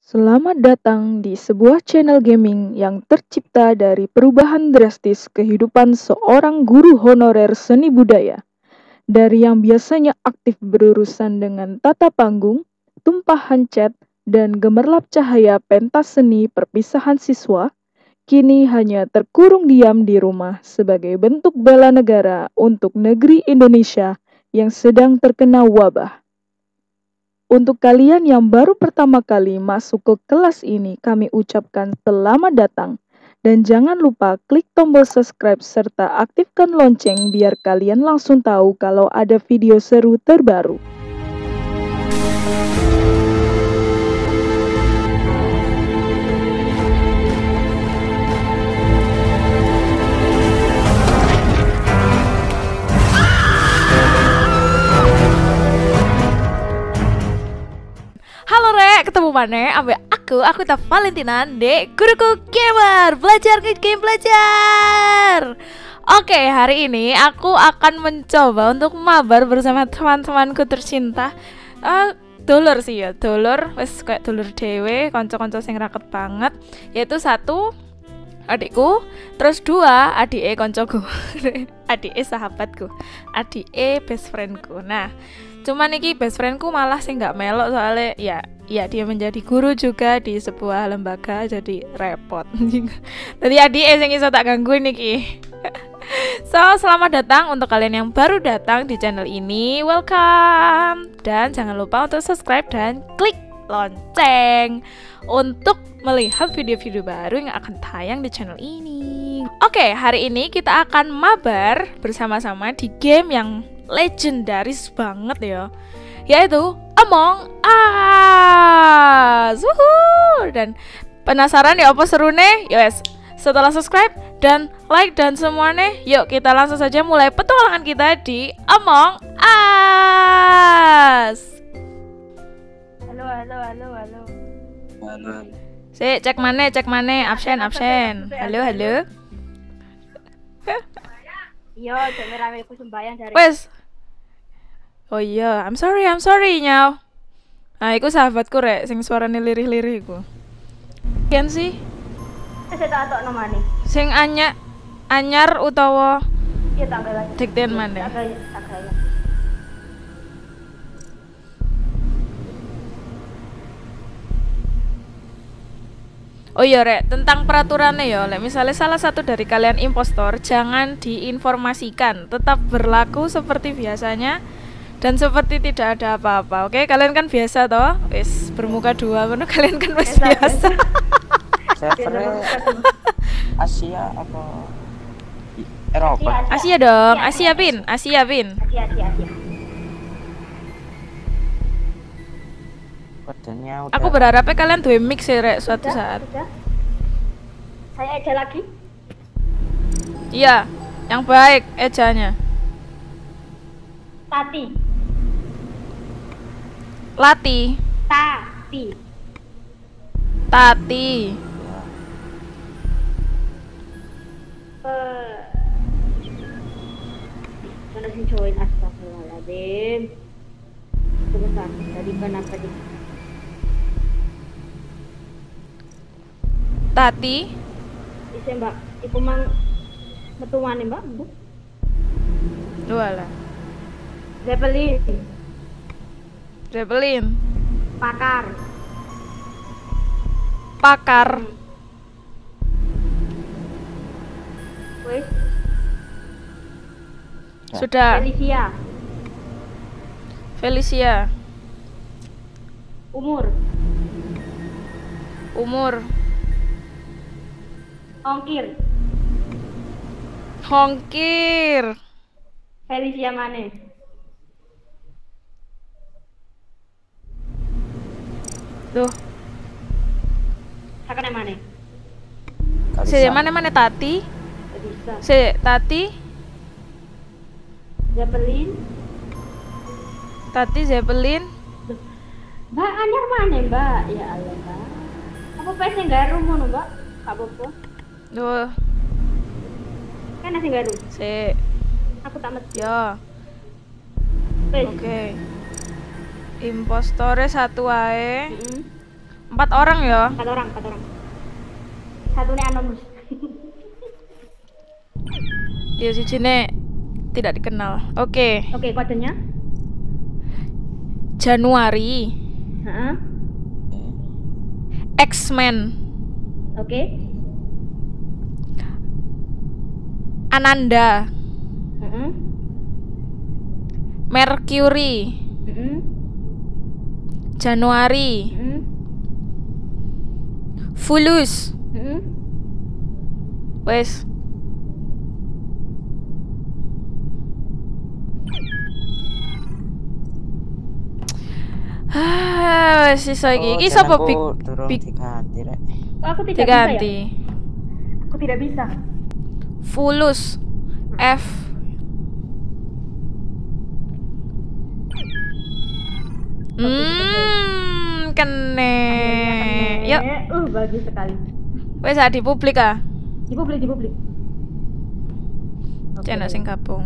Selamat datang di sebuah channel gaming yang tercipta dari perubahan drastis kehidupan seorang guru honorer seni budaya. Dari yang biasanya aktif berurusan dengan tata panggung, tumpahan cat, dan gemerlap cahaya pentas seni perpisahan siswa, kini hanya terkurung diam di rumah sebagai bentuk bela negara untuk negeri Indonesia yang sedang terkena wabah. Untuk kalian yang baru pertama kali masuk ke kelas ini, kami ucapkan selamat datang. Dan jangan lupa klik tombol subscribe serta aktifkan lonceng biar kalian langsung tahu kalau ada video seru terbaru. Halo Rek, ketemu mana? Ambil aku, aku tak Valentina Dek Guruku Gamer. Belajar game belajar. Oke, hari ini aku akan mencoba untuk mabar bersama teman-temanku tercinta. Uh, Dulur sih ya, dulur. Wes kayak dulur dewe, konco-konco sing raket banget. Yaitu satu adikku. Terus dua adik e koncoku adik e sahabatku. Adik e best friendku. Nah cuman iki best friendku malah sih nggak melok soalnya ya ya dia menjadi guru juga di sebuah lembaga jadi repot tadi adik e yang iso tak gangguin niki So, selamat datang untuk kalian yang baru datang di channel ini. Welcome. Dan jangan lupa untuk subscribe dan klik lonceng untuk melihat video-video baru yang akan tayang di channel ini. Oke, hari ini kita akan mabar bersama-sama di game yang legendaris banget ya, yaitu Among Us. Woohoo! Dan penasaran ya apa seru nih? Yes, setelah subscribe dan like dan semuanya, yuk kita langsung saja mulai petualangan kita di Among Us. Halo, halo, halo, halo. Halo. Si, cek mana, cek mana, absen, absen. Halo, halo. Iya, jane rame ku sembayang dari Wes. Oh iya, I'm sorry, I'm sorry, nyaw. Nah, iku sahabatku rek, sing suarane lirih-lirih iku. Kian sih, Eh, saya tak tok nomane. sing anya anyar utawa Iya tanggal lagi. dikten mana? Agak agak ya. Oh iya rek, tentang peraturannya ya, lek misalnya salah satu dari kalian impostor, jangan diinformasikan, tetap berlaku seperti biasanya dan seperti tidak ada apa-apa. Oke, kalian kan biasa toh, wis bermuka dua, ngono kalian kan wis biasa. Servernya Asia apa Eropa? Asia dong, Asia pin, Asia pin. Hati hati hati. Kodenya udah. Aku berharapnya kalian duwe mix ya rek suatu Sudah, saat. sudah. Saya aja lagi. Iya, yang baik ejanya. Tati. Lati, Tati. Tati. Eh. Mana sih join astagfirullahaladzim. Sebentar, tadi kenapa di Tati, Isi mbak, iku mang metuane mbak, bu. dua lah. Zeppelin, Zeppelin, pakar. pakar, Wes, Ya. sudah. Felicia, Felicia, umur, umur, ongkir, hongkir, Felicia mana? Tuh. Sakane mana? Si mana mana Tati, Bisa. si Tati, Zeppelin, Tati Zeppelin, Mbak anyar mana mbak? Ya Allah mbak. Apa pes yang garu ngono mbak? Kak Bobo. tuh. Kan nasi garu. Si, Aku tak mesti. yo, Wes. Impostore satu ae. Mm-mm. Empat orang ya. Empat orang, empat orang. Satu nih anonymous. Ya si Cine tidak dikenal. Oke, Oke, kodenya. Januari. Heeh. X-Men. Oke. Ananda. Heeh. Mercury. Heeh. Januari. Heeh. Fulus. Heeh. Wes. Ah, wes sisa iki. Iki sapa big big diganti rek. Oh, aku tidak diganti? bisa ya? Aku tidak bisa. Fulus. F. Hmm, kene. Yuk, Uh, bagus sekali. wes di publik ah. Di publik, di publik. Cena baik. sing gabung.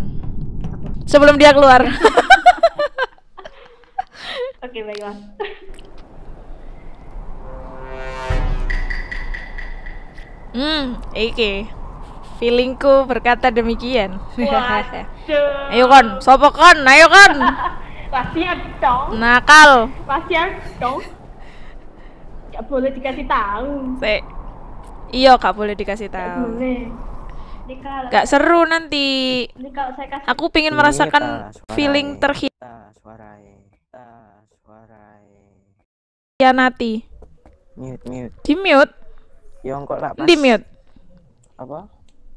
Sebelum dia keluar. Oke, baiklah. Hmm, iki. Feelingku berkata demikian. Waduh. Ayo kon, sopo kon? Ayo kon. Kasihan dong. Nakal. Kasihan dong. Gak boleh dikasih tahu. Sik. Iya, gak boleh dikasih Gak tahu. kalau, Gak seru nanti. saya kasih Aku pingin merasakan ta suarae. feeling Ta suarae. Ta suarae. terkhianati. Mute mute. Di mute, Yo kok pas di mute. apa?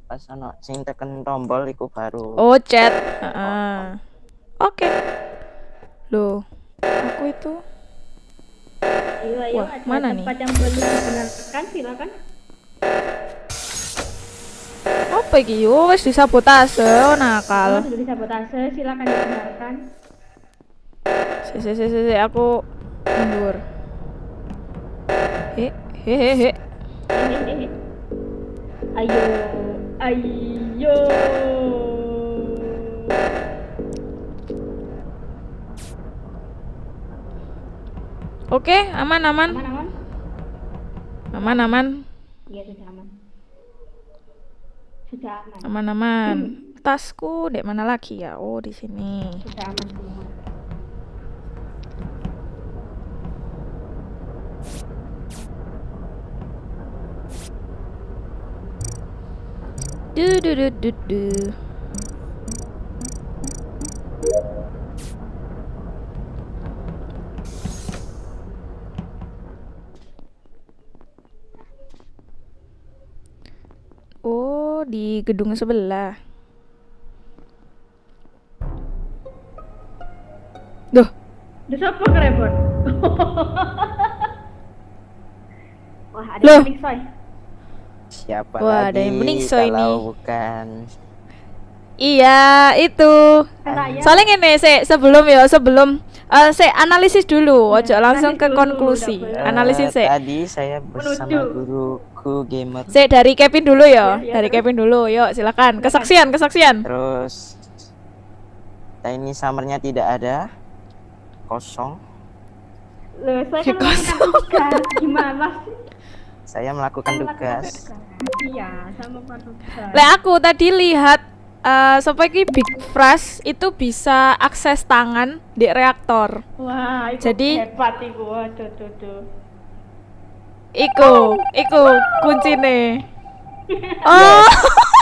Pas ana sing teken tombol iku baru. Oh, chat. Heeh. Oke. Loh, aku itu Ayo, ayo, Wah, ada mana tempat yang belum dibenarkan, silakan. apa iki? Yo wis disabotase, oh, nakal. sudah disabotase, silakan dibenarkan. Si si si si, aku mundur. He he he he. Ayo, ayo. Oke, aman aman. Aman, aman? Aman aman. Iya, sudah aman. Sudah aman. Aman aman. Tasku dek mana lagi ya? Oh, di sini. Sudah aman semua. Du du du du du. Oh, di gedung sebelah. Duh, Udah siapa kerebon? Wah, ada Loh. yang soy. Siapa Wah, lagi ada yang meningso ini. kalau bukan iya itu. Ya. Soalnya gini, se sebelum ya, sebelum eh se analisis dulu, Ya, ojo langsung ke dulu, konklusi. boleh. Analisis Eh, se. Tadi saya bersama Menuju. guruku gamer. Se dari Kevin dulu ya, Iya, iya, dari terus? Kevin dulu. Yuk, silakan. Kesaksian, kesaksian. Terus Tiny summernya tidak ada. Kosong. Loh, saya Ya, kan melakukan tugas. Gimana sih? Saya melakukan Saya tugas. Iya, sama tugas. Lek aku tadi lihat eh sampai ki Big Flash itu bisa akses tangan di reaktor. Wah, itu Jadi- hebat itu. Waduh, tuh, tuh. Iku, iku kuncine. Oh,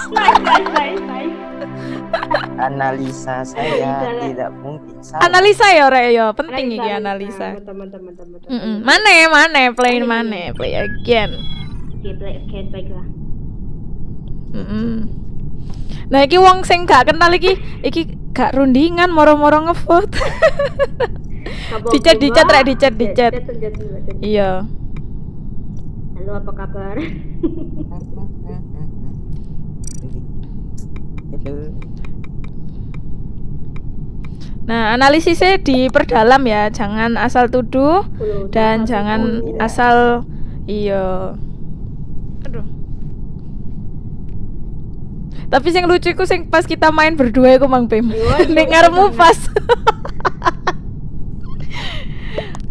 Nice, nice, nice, nice. Analisa saya tidak mungkin salah. analisa ya rek ya, penting iki analisa. Teman-teman, teman-teman. Mm Mana mana play mana play again. Oke, play again, baiklah. Mm-mm. Nah iki wong sing gak kenal iki iki gak rundingan moro-moro ngevote. Dicat, dicat, Rek, dicat, dicat. Iya. Halo, apa kabar? Nah, analisisnya diperdalam ya, jangan asal tuduh dan jangan tidak. asal iya. Aduh. Tapi sing lucu iku sing pas kita main berdua iku Mang Pim. Waduh, Nek ngarepmu bener. pas.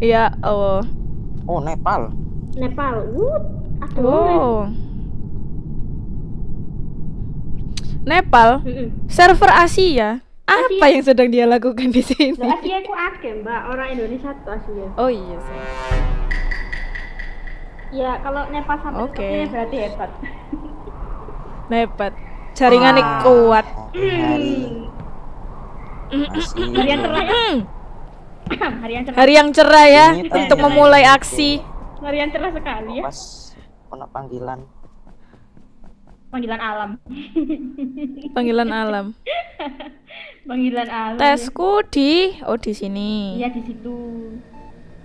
Ya Allah. Oh, Nepal. Nepal. Wut. Aduh. Oh. Nepal, Heeh. server Asia. Apa Asia. yang sedang dia lakukan di sini? Loh, Asia aku akeh, Mbak. Orang Indonesia tuh Asia. Oh iya sih. Ya, kalau Nepal sampai ini berarti hebat. Hebat. Jaringannya Ah, kuat. Hari masih Harian terakhir. Hmm. Harian cerah. Hari yang cerah ya untuk memulai aksi. Harian cerah sekali ya. pas kena panggilan Panggilan alam. Panggilan alam. Panggilan alam. Tesku di oh di sini. Iya di situ.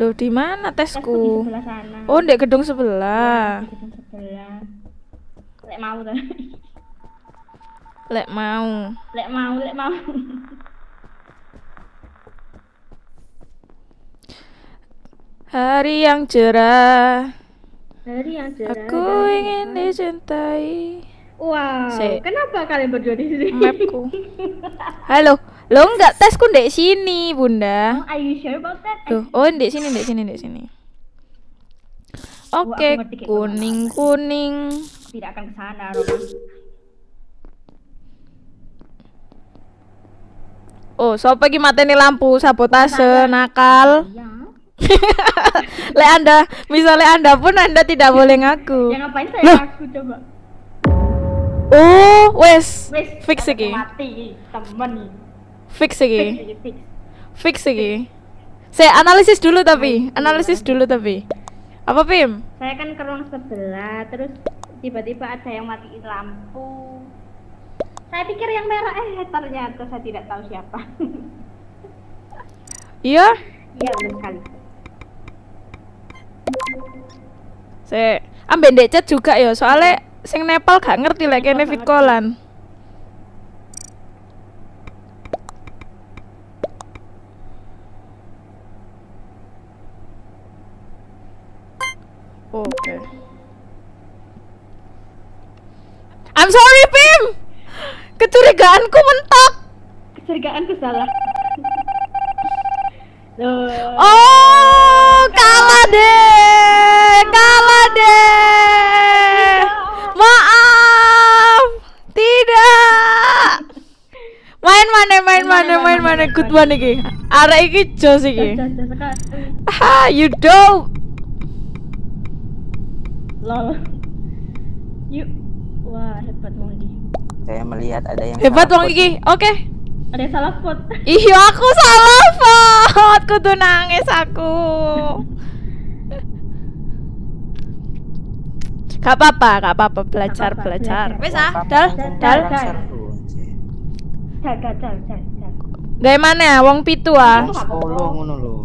Loh di mana Tesku di tesku? sebelah sana. Oh, di gedung sebelah. Di gedung sebelah. Lek mau tuh. Lek mau. Lek mau, lek mau. Hari yang cerah, Hari yang cerah. aku ingin dicintai. Wow. Si. Kenapa kalian berdua di sini? Mapku. Halo, lo enggak tesku di sini, Bunda. Are you sure about that? Tuh, oh di sini, di sini, di sini. Oke, aku ngerti kayak kuning kuning. Tidak akan ke sana, Roma. Oh, siapa lagi mateni lampu sabotase nakal? Ya. Lek Anda, misalnya Anda pun Anda tidak boleh ngaku. Ya ngapain saya Loh. aku coba? Oh, wes. Fix iki. Mati, temen. Fix iki. iki, fix. Fix iki. Saya analisis dulu tapi, analisis dulu tapi. Apa Pim? Saya kan ke ruang sebelah, terus tiba-tiba ada yang matiin lampu. Saya pikir yang merah, eh ternyata saya tidak tahu siapa. Iya? Iya benar sekali. Saya ambil ndek chat juga ya, soalnya sing Nepal gak ngerti lek kene Nepal fit callan. Oke. I'm sorry, Pim. Kecurigaanku mentok. Kecurigaanku salah. Loh. Oh, kalah deh, kalah deh. Maaf, tidak. Main mana, main mana, main mana. Good one iki. Arek iki jos iki. Ha, you dope. Lol. Yuk. Wah, hebat mau ini. Saya melihat ada yang Hebat vote. iki. Oke. Ada yang salah vote. Iya, aku salah vote. Kudu nangis aku. Gak apa-apa, gak apa-apa belajar, apa-apa, belajar. belajar. Wes ah, dal, dal. jal. Gak mana ya, wong pitu ah. Sepuluh ngono lho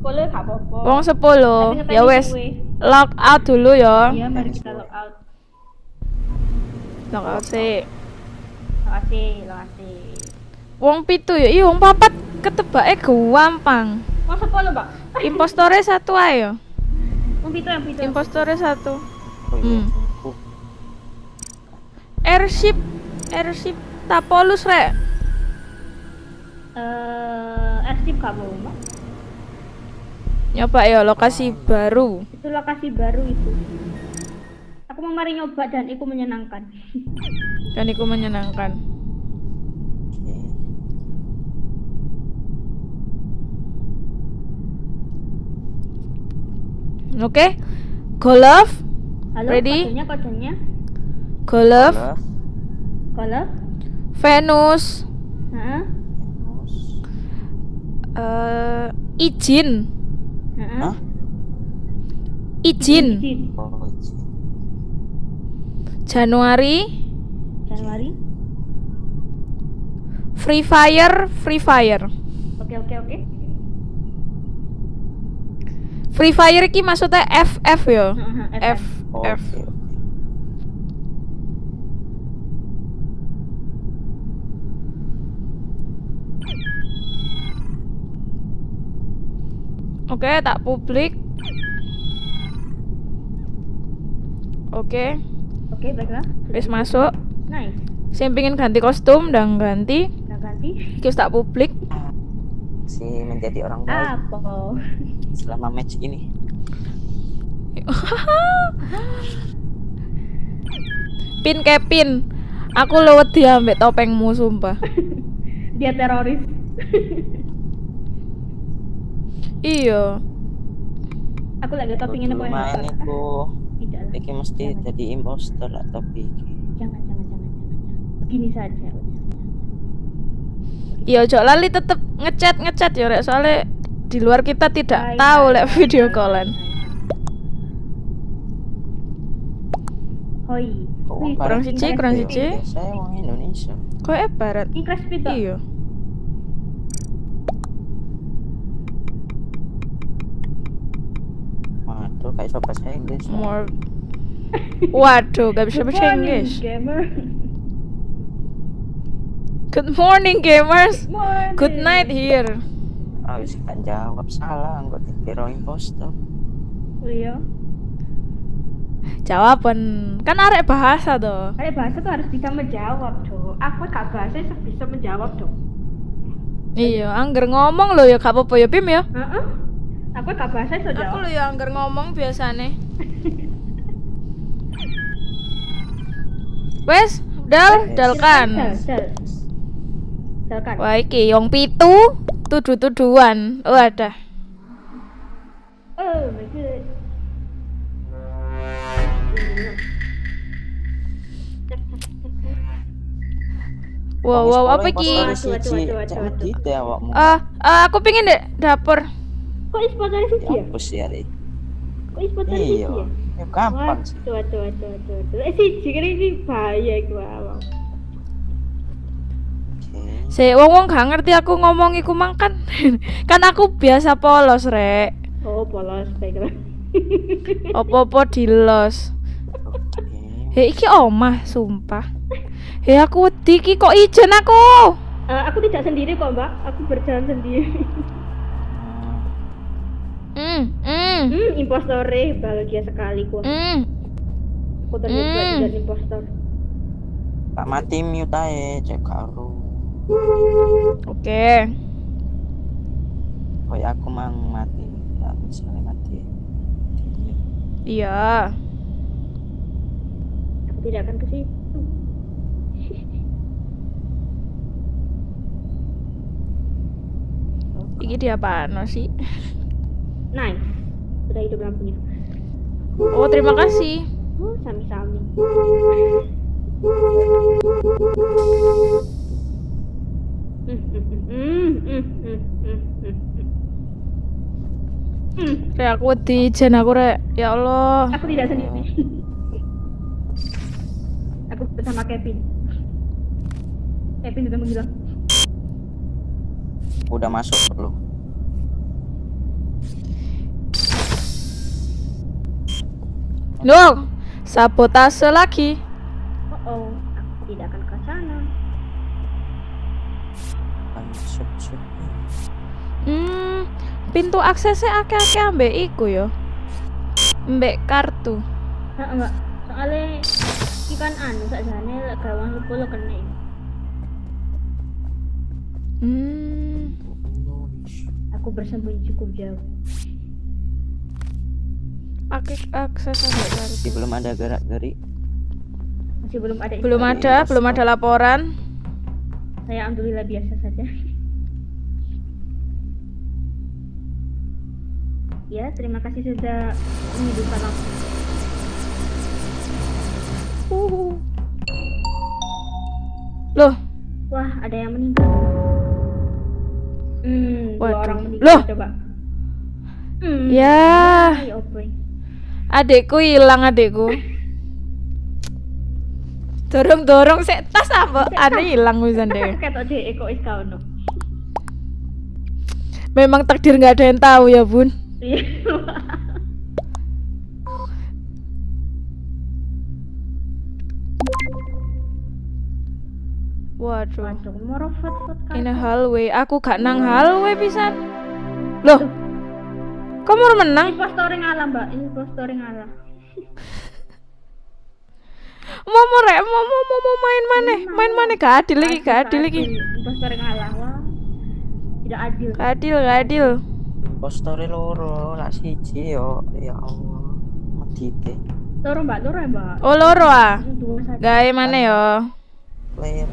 Sepuluh gak apa-apa. Wong sepuluh. Ya wes, lock out dulu ya. Iya, mari kita log out. Lock out sih. Makasih, makasih. Wong pitu ya, iya wong papat ketebake gampang. Mau sepuluh, Mbak? Impostore satu ayo. Mau pitu yang pitu. Impostore satu. oh iya Hmm. Uh, Airship, airship Tapolus rek. Eh, airship gak mau, Mbak? Nyoba ya lokasi baru. Itu lokasi baru itu. Aku mau mari nyoba dan itu menyenangkan. Dan itu menyenangkan. oke. Oke. Go love, Halo, Ready? kodenya, kodenya. go love, Halo, Kalau? Venus, Heeh. Venus. eh izin. Oh, izin. Januari, Januari. Free Fire, Free Fire. Oke, oke, oke. Free Fire iki maksudnya FF ya. Heeh, F Oh, F. oke. Oke, tak publik. Oke, Oke, baiklah. wis masuk. Nice. Sing pengen ganti kostum dan ganti. Kita ganti. Iki wis tak publik. Si menjadi orang baik Apa? selama match ini pin Kevin. Aku lewat dia ambek topengmu sumpah. Dia teroris. Iya. Aku lagi kepingin apa ya? Tidak lah. iki mesti jadi imposter atau jangan, jangan, jangan. Begini saja. Iya, ojo lali tetep ngechat ngechat ya rek soalnya di luar kita tidak Hai, tahu lek video callan. Hoi. Wong kurang siji, kurang siji. saya wong Indonesia Kok eh barat? Speed dong. Iya. waduh kayak sobat saya Inggris More Waduh, gak bisa bahasa Inggris. gamer. Good morning gamers. Morning. Good night here. ah wis kan jawab salah nggak dikira imposter Iya. Jawaban kan arek bahasa tuh. Ada bahasa tuh harus bisa menjawab dong. Aku gak bahasa bisa menjawab dong. Iya, angger ngomong lo ya gak apa-apa ya Bim ya. Heeh. Aku gak bahasa iso Aku jawab. lo ya angger ngomong biasane. Wes, dal, Dal, dalkan. Dal, dal. Misalkan. Wah, iki yang pitu tuduh-tuduhan. Oh, ada. Oh my god. Wow, wow, apa ki? Ah, uh, aku pengen deh dapur. Kok ispot dari sisi ya? Hapus ya, Ri. Kok ispot dari sisi ya? Iya, ya gampang sih. Tua, tua, tuh, tuh, tuh. Eh, sih, jika ini bahaya gua. Oke. Si wong wong gak ngerti aku ngomong iku mangkan. kan aku biasa polos rek. Oh, polos baiklah. Opo-opo dilos. Oke. He iki omah sumpah. He aku wedi iki kok ijen aku. Eh, aku tidak sendiri kok, Mbak. Aku berjalan sendiri. Hmm, hmm, hmm, impostore bahagia sekali ku. hmm. Aku terlibat Hmm. dengan impostor. Pak mati mute ae cek karo. Oke. Kayak aku mang mati. Nah, misalnya mati. Iya. Aku tidak akan ke situ. Iki dia apaan sih? Nice. Sudah hidup lampunya. Oh, terima kasih. Oh, sami-sami. Hmm, Rek aku wedi ijen aku rek. Ya Allah. Aku tidak sendiri. Aku bersama Kevin. Kevin sudah menghilang. Udah masuk belum? Loh, sabotase lagi. Oh, oh, Hmm, pintu aksesnya akeh-akeh ambek iku yo. Mbek kartu. Nah, enggak. Soalnya ikan anu sakjane lek gawang sepuluh kena. Hmm. Aku bersembunyi cukup jauh. Akeh akses ambek kartu. Masih belum ada gerak-gerik. Masih belum ada Belum ada, belum ada laporan. Saya alhamdulillah biasa saja. Ya, terima kasih sudah menghidupkan aku. Uhuh. Loh, Wah, ada yang meninggal. Hmm, dua Waduh. orang meninggal Loh. coba. Hmm, ya, ayo, boy. adekku hilang adekku. Dorong-dorong sik tas apa? Ane hilang wisan deh. Memang takdir nggak ada yang tahu ya, Bun. Iya. Waduh. Foto In a hallway, aku gak nang hallway pisan. Loh. Kamu mau menang? Impostor yang ngalah, Mbak. Impostor yang ngalah. Mau mau rek, mau mau mau, mau main mana? Main mana? Gak adil lagi, gak adil lagi. Impostor ngalah. Wah. Tidak adil. Gak adil, gak adil. Impostore loro, lah siji yo. Ya Allah. edit Loro mbak, loro ya mbak. Oh loro ah. Gawe mana player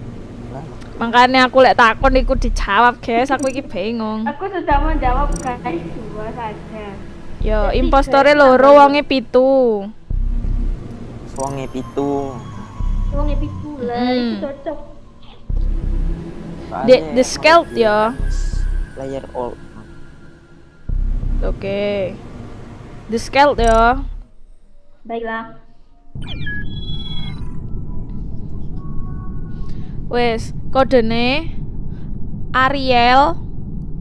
lah Makanya aku lek takon iku dijawab, guys. Aku iki bingung. Aku sudah menjawab guys dua saja. Yo, impostore loro wonge pitu. suange pitu Wong pitu lah, Hmm. itu cocok. The- the scalp, ya. player all Oke. The scale ya. Baiklah. Wes, kodene Ariel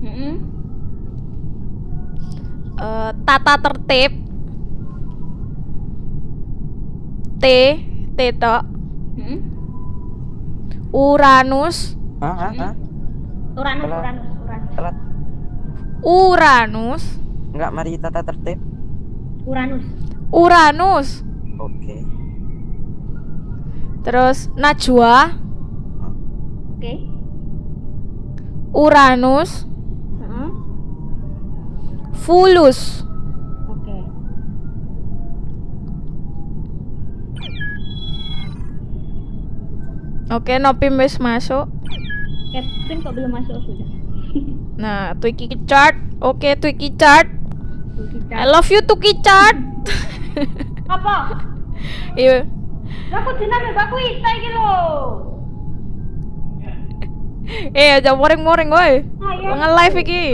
Mm-mm. eh, tata tertib T T tok Mm-mm. Uranus ah ah ah Uranus. Uranus, Uranus. Uranus enggak mari tata tertib Uranus. Uranus oke terus Najwa Oke. Uranus Mm-mm. Fulus Oke. Oke Nopim wis masuk Captain kok belum masuk sudah? Nah Twiki chart Oke Twiki chart. I love you Twiki chart Apa? Iya Aku jenenge aku ita iki lho. Eh aja moring-moring woi Ayo. Nge-live iki.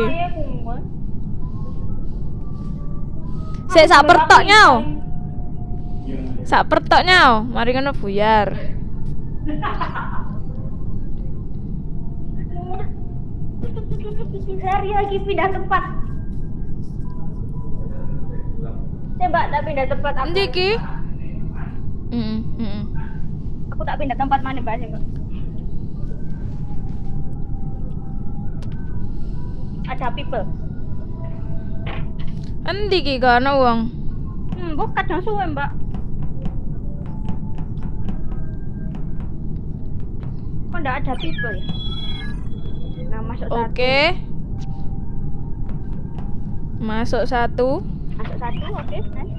Sik sak pertok nyau. Sak pertok nyau. Mari ngono buyar. Hari lagi pindah tempat. Coba tak pindah tempat aku. Endi iki? Heeh, heeh. Aku tak pindah tempat mana Mbak. Ada people. Endi iki gak ana wong? Hmm, bukan yang suwe Mbak. Kok enggak ada people ya? Nah, masuk satu. Oke. Masuk satu. Satu, oke. nice.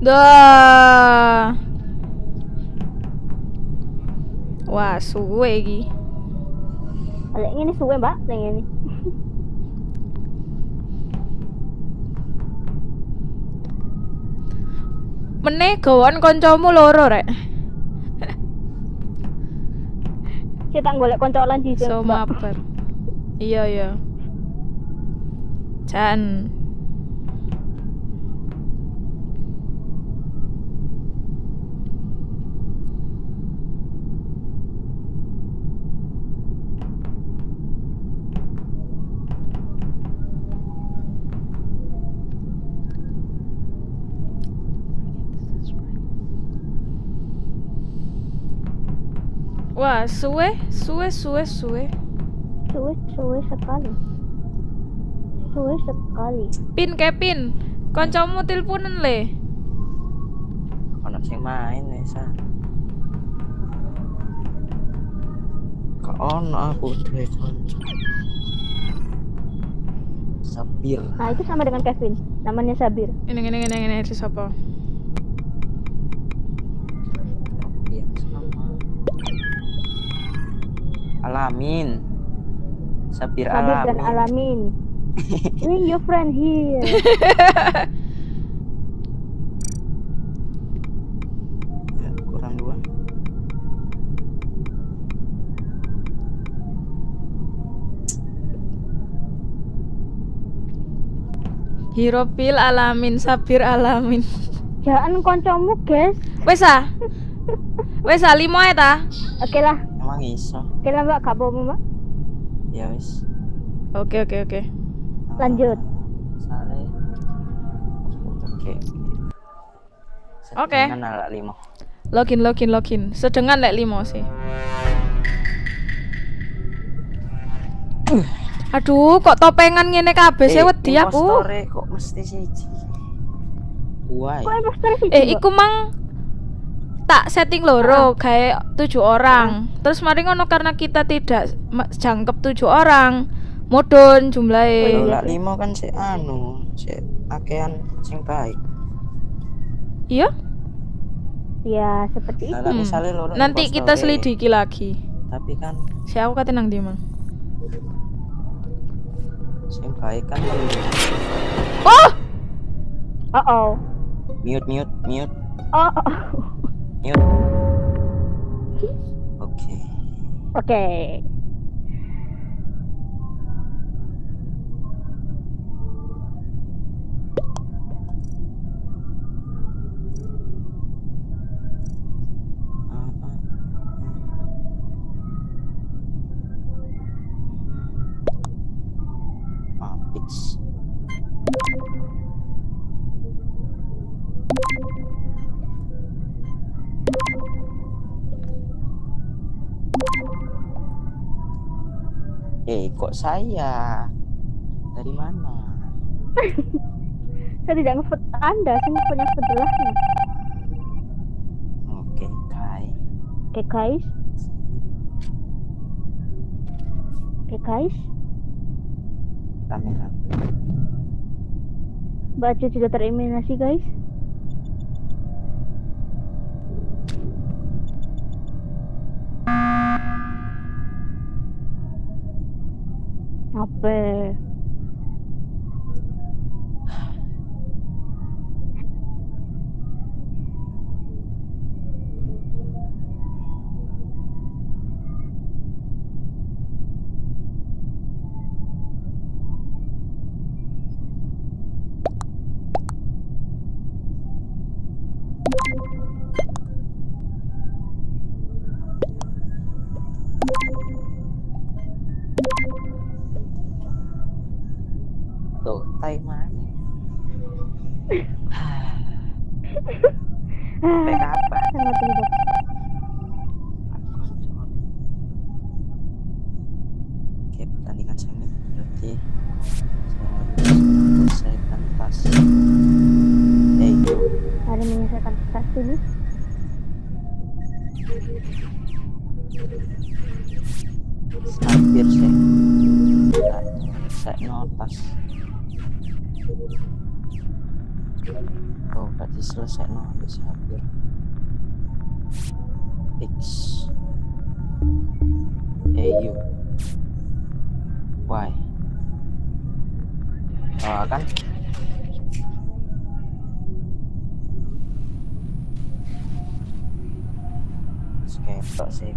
Dah. Wah, suwe iki. Lek ini suwe Mbak, yang ini. Meneh gawan kancamu loro rek. Kita tak golek konco lan di So mabar. Iya iya. Jan. Wah, suwe, suwe, suwe, suwe. Suwe, suwe sekali. Suwe sekali. Pin Kevin, kancamu tilpunen le. ono sing main Nesa kok ono aku duwe kanca Sabir Nah, itu sama dengan Kevin. Namanya Sabir. Ini ini ini ini itu siapa? Alamin Sabir, Sabir Alamin dan Alamin. Bring your friend here. Ya, kurang dua Hiropil alamin, sabir alamin. Jangan koncomu, guys. Wes ah. Wes ah limo ae ta? Oke lah. Emang iso Oke lah, Mbak. Gak bohong, Mbak. ya wis Oke oke oke. Lanjut. Sale. oke Oke. Login login login. Sedengan lek limo sih. Aduh, kok topengan ngene kabeh sih wedi aku. impostore kok mesti siji Why? Kok impostor sih? Eh, iku mang tak setting loro kayak tujuh orang terus mari ngono karena kita tidak jangkep tujuh orang mudun jumlahnya lak limo kan si anu, si akean sing baik. iya Ya seperti itu. Hmm. misalnya loro nanti kita eh, selidiki lagi Tapi kan si aku kata nang mang sing baik kan oh Oh oh. mute mute mute Oh, oh. mute. Oke. Oke. Ah, saya? Dari mana? Saya tidak ngevote Anda, saya yang sebelahnya. Oke, Kai. Oke guys. Oke guys. Kamera. Acu sudah tereliminasi guys. Apa? Tuh, Tai mana? Sampai kapan? Sangat ribet. Oke, pertandingan semi berarti saya harus selesaikan pas. Eh. Hari menyelesaikan tas dulu. hampir sih. Saya notas. Oh, berarti selesai no, habis hampir. X. Eh, you. Y. Oh, kan? Skeptok sih,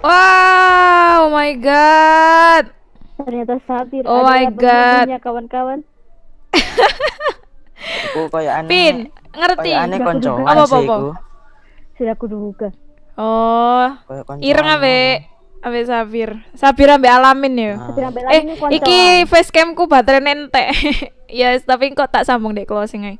Wow, oh my god. Ternyata Sabir Oh my God. kawan-kawan. Iku kayak aneh. Pin, ngerti. Kayak aneh Aku koncoan. Apa, apa, apa? Sudah kuduga. Oh, Kayak koncoan ireng ambek ambek Sabir. Sabir ambek Alamin ya. Nah, Sabir ambil Eh, iki facecamku baterai entek. yes, tapi kok tak sambung deh closing ae.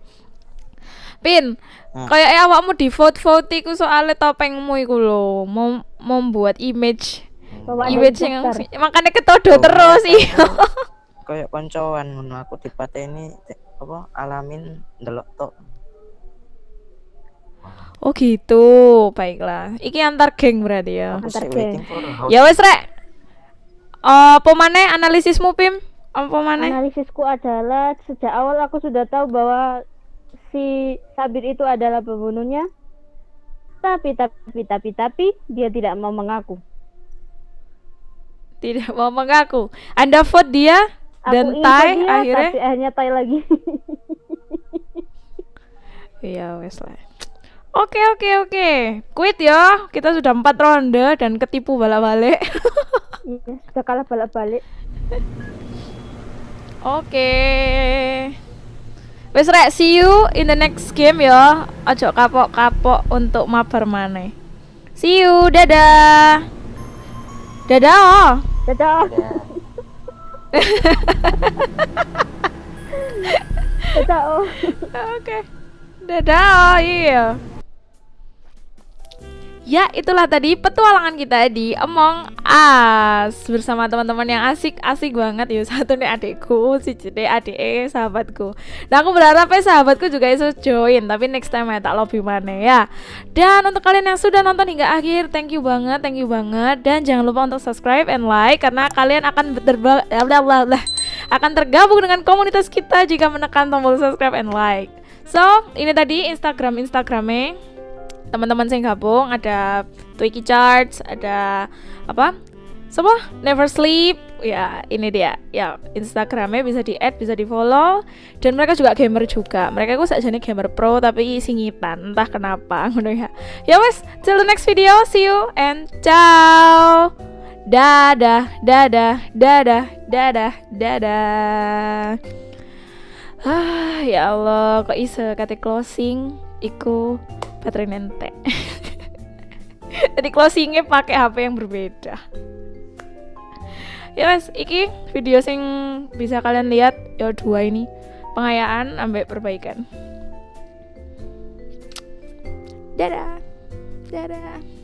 Pin, Hmm. kayak awakmu di vote-vote iku soalnya topengmu iku lho, mau membuat image Bawa image yang makanya ketodo Oh, terus iya, kayak koncoan ngono aku dipateni apa alamin ndelok tok. Oh gitu, baiklah. Iki antar geng berarti ya. Antar geng. Ya wes rek. Oh, apa maneh analisismu Pim? Apa maneh? Analisisku adalah sejak awal aku sudah tahu bahwa si Sabir itu adalah pembunuhnya. Tapi tapi tapi tapi dia tidak mau mengaku. Tidak mau mengaku. Anda vote dia Aku dan Tai dia, akhirnya tapi akhirnya Tai lagi. Iya wes lah. Oke oke oke. Quit ya. Kita sudah empat ronde dan ketipu balik-balik. Iya, sudah kalah balik-balik. Oke. Wes rek, see you in the next game ya. Ojo kapok-kapok untuk mabar maneh. See you, dadah. Dadah. oh. Dadah. Ada. Dadah. Oh. Oke. Dadah. Oh, iya. Ya, itulah tadi petualangan kita di Among Us bersama teman-teman yang asik-asik banget ya. Satu nih adikku, si Jede adik sahabatku. Nah, aku berharap ya sahabatku juga bisa join, tapi next time ya tak lobby mana ya. Dan untuk kalian yang sudah nonton hingga akhir, thank you banget, thank you banget dan jangan lupa untuk subscribe and like karena kalian akan terba akan tergabung dengan komunitas kita jika menekan tombol subscribe and like. So, ini tadi Instagram Instagramnya teman-teman saya gabung ada Twiki Charts, ada apa? Semua Never Sleep. Ya, ini dia. Ya, Instagramnya bisa di add, bisa di follow. Dan mereka juga gamer juga. Mereka itu saja gamer pro tapi singitan, entah kenapa ngono ya. Ya wes, till the next video. See you and ciao. Dadah, dadah, dadah, dadah, dadah. Ah, ya Allah, kok iso kate closing iku baterai nentek. Jadi closingnya pakai HP yang berbeda. Ya mas, iki video sing bisa kalian lihat ya dua ini pengayaan ambek perbaikan. Dadah, dadah.